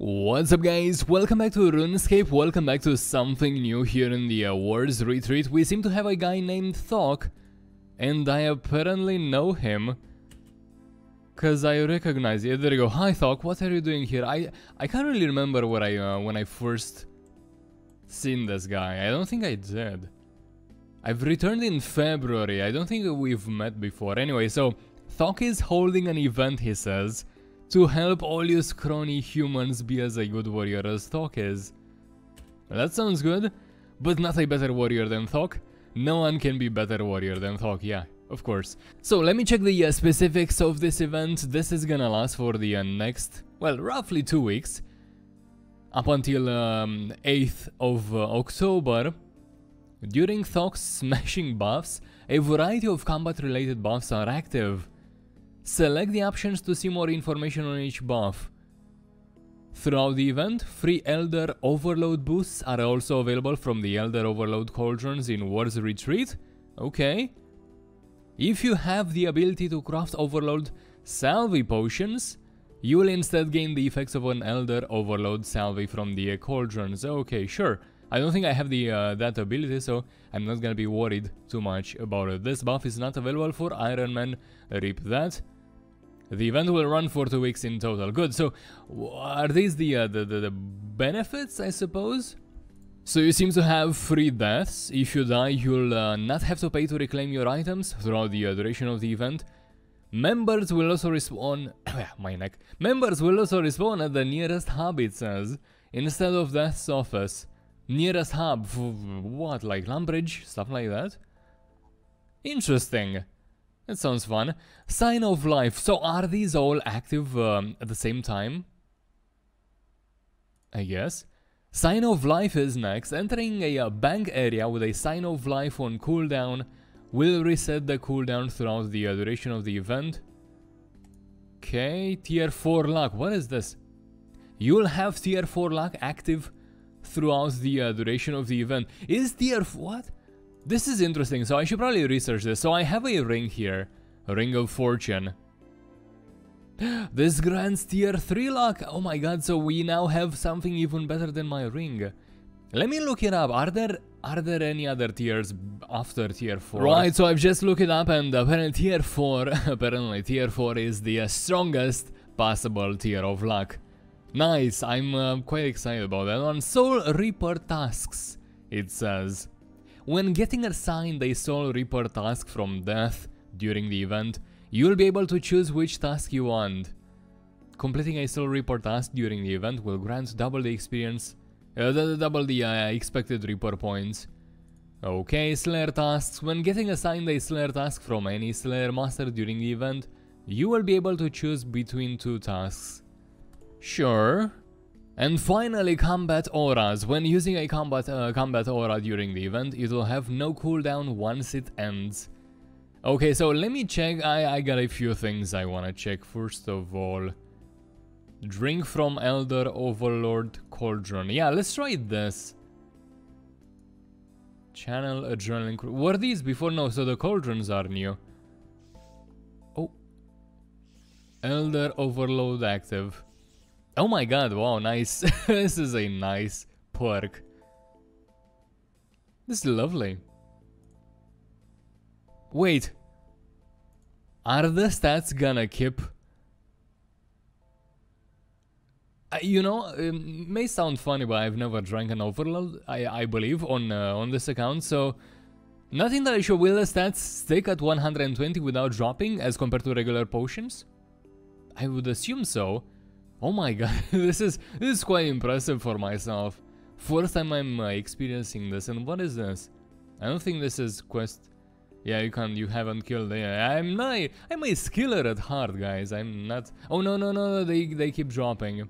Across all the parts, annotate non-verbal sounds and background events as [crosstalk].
What's up guys, welcome back to RuneScape, welcome back to something new here in the uh, War's Retreat. We seem to have a guy named Thok, and I apparently know him. Cause I recognize it. There you go. Hi Thok, what are you doing here? I I can't really remember what I uh, when I first seen this guy. I don't think I did. I've returned in February. I don't think we've met before. Anyway, so Thok is holding an event, he says to help all you scrawny humans be as a good warrior as Thok is. That sounds good, but not a better warrior than Thok. No one can be better warrior than Thok, yeah, of course. So let me check the uh, specifics of this event. This is gonna last for the uh, next, well, roughly two weeks. Up until um, 8th of uh, October. During Thok's smashing buffs, a variety of combat related buffs are active. Select the options to see more information on each buff. Throughout the event, free Elder Overload boosts are also available from the Elder Overload cauldrons in War's Retreat. Okay. If you have the ability to craft Overload Salve potions, you will instead gain the effects of an Elder Overload Salve from the cauldrons. Okay, sure. I don't think I have the uh, that ability, so I'm not gonna be worried too much about it. This buff is not available for Iron Man, rip that. The event will run for two weeks in total. Good, so are these the, uh, the, the, the, benefits, I suppose? So you seem to have free deaths. If you die, you'll uh, not have to pay to reclaim your items throughout the uh, duration of the event. Members will also respawn... [coughs] my neck. Members will also respawn at the nearest hub, it says, instead of Death's office. Nearest hub, what, like Lumbridge? Stuff like that? Interesting. That sounds fun. Sign of life. So are these all active um, at the same time? I guess. Sign of life is next. Entering a uh, bank area with a sign of life on cooldown will reset the cooldown throughout the uh, duration of the event. Okay, tier 4 luck. What is this? You'll have tier 4 luck active throughout the uh, duration of the event. Is tier... what? This is interesting, so I should probably research this. So I have a ring here, a ring of fortune. [gasps] This grants tier 3 luck! Oh my god, so we now have something even better than my ring. Let me look it up. Are there are there any other tiers after tier 4? Right, so I've just looked it up and apparently tier 4, [laughs] apparently tier 4 is the strongest possible tier of luck. Nice, I'm uh, quite excited about that one. Soul Reaper tasks, it says. When getting assigned a Soul Reaper task from Death during the event, you'll be able to choose which task you want. Completing a Soul Reaper task during the event will grant double the experience, uh, double the uh, expected Reaper points. Okay, Slayer tasks. When getting assigned a Slayer task from any Slayer master during the event, you will be able to choose between two tasks. Sure, and finally, combat auras. When using a combat, uh, combat aura during the event, it will have no cooldown once it ends. Okay, so let me check. I, I got a few things I want to check. First of all, drink from Elder Overload Cauldron. Yeah, let's try this. Channel Adrenaline... Were these before? No, so the cauldrons are new. Oh. Elder Overload active. Oh my god, wow, nice. [laughs] this is a nice perk. This is lovely. Wait. Are the stats gonna keep... Uh, you know, it may sound funny, but I've never drank an overload, I, I believe, on uh, on this account, so... Not entirely sure, will the stats stick at 120 without dropping as compared to regular potions? I would assume so. Oh my god, [laughs] this is this is quite impressive for myself. First time I'm uh, experiencing this, and what is this? I don't think this is quest. Yeah, you can't. You haven't killed. Yeah, I'm not. I'm a skiller at heart, guys. I'm not. Oh no no no no! They they keep dropping.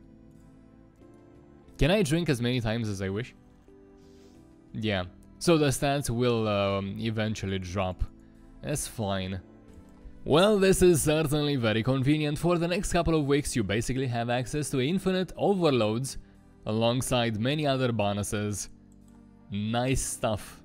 Can I drink as many times as I wish? Yeah. So the stats will um, eventually drop. That's fine. Well, this is certainly very convenient. For the next couple of weeks, you basically have access to infinite overloads alongside many other bonuses. Nice stuff.